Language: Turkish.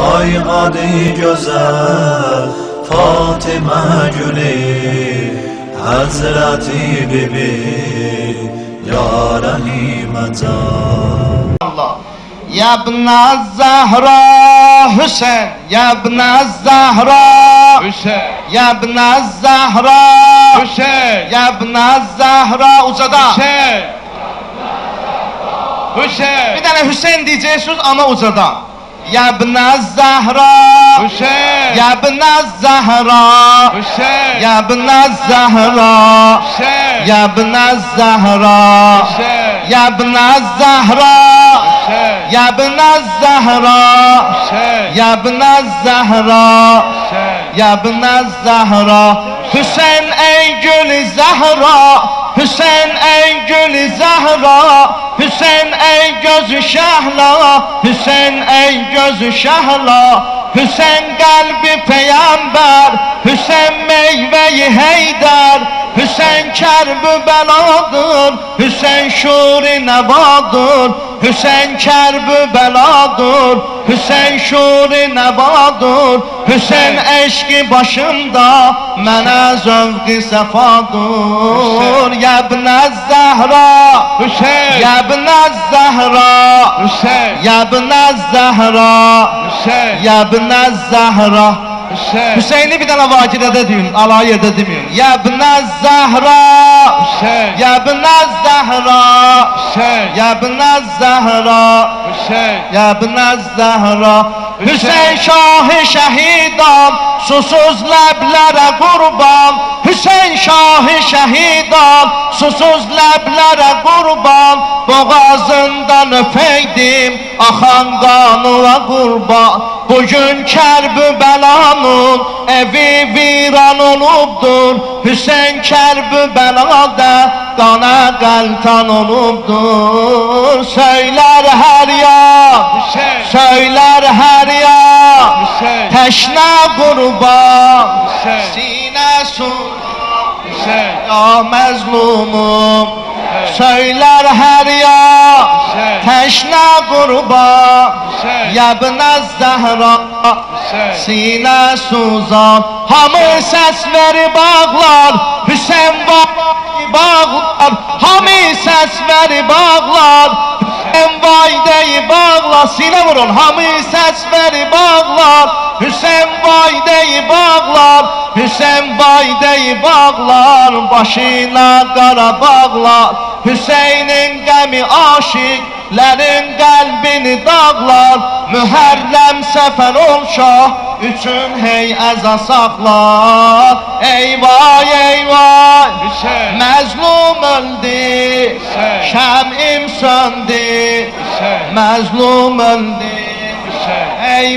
Ay qadi gözəl Fatimə gülü Həzrəti bibi Ya Rəhimə can Allah. Ya ibn Zahra Hüseyin Ya ibn Zahra Hüseyin, Ya ibn Zahra Hüseyin, Ya ibn Zahra ucada Hüseyin, Hüseyin, Bir tane Hüseyin diyeceksiniz ama ucada Ya ibn Zahra. Hüseyin, Ya ibn Zahra. Hüseyin, Ya ibn Zahra. Hüseyin, Ya ibn Zahra. Hüseyin, Ya ibn Zahra. Hüseyin, Ya ibn Zahra. Hüseyin, Ya ibn Zahra. Hüseyin, Ya ibn Zahra. Hüseyin ey gül Zahra Hüseyin ey gül Zahra Hüseyin ey gözü şahla Hüseyin ey gözü şahla Hüseyin kalbi peygamber Hüseyin meyveyi heydar Hüseyin kerbü beladır Hüseyin şuri nevadır Hüseyin kerbü beladır. Hüseyin şuri nevadır Hüseyin eşki başımda Mənə zövqi səfadır. Ya ibn Zəhra Hüseyin, Ya ibn Zəhra Hüseyin, Ya ibn Zəhra Hüseyin, Ya ibn Zəhra Hüseyin, Hüseyin'i bir tane vakidə deyin, alay yerdə demeyin. Ya ibn Zəhra Hüseyin, Ya ibn Zəhra Hüseyin, Ya ibn Zəhra Hüseyin, Ya ibn Zəhra Hüseyin. Şahı şəhidam Susuz ləblərə qurban Hüseyin şahı şəhidam Susuz ləblərə qurban Boğazından öpeydim Axan qanına qurban Bugün Kərbü bəlanın Evi viran olubdur. Hüseyin Kərbü bəlada Qana qəltan olubdur. Söylər hər yan Hüseyin, Söyler her ya Hüseyin, Teşne kurban Hüseyin, Sine su Hüseyin, ya mezlumum Evet. Söyler her ya Hüseyin, Teşne kurban Hüseyin, Ya bne zehra Hüseyin, Sine suzan. Hamı ses veri bağlar Hüseyin var bağlar. Hamı ses veri bağlar Hüseyin vaydeyi bağlar. Sine vurun Hamı ses veri bağlar Hüseyin vaydeyi bağlar Hüseyin vaydeyi bağlar. Başına kara bağlar Hüseyin'in gemi aşıkların kalbini dağlar Mühərrəm səfər ol şah üçün hey əza saxla Eyvay eyvay Hüseyin, Məzlum öldü Hüseyin. Şəmim söndü Hüseyin, Məzlum öldü. Eyvay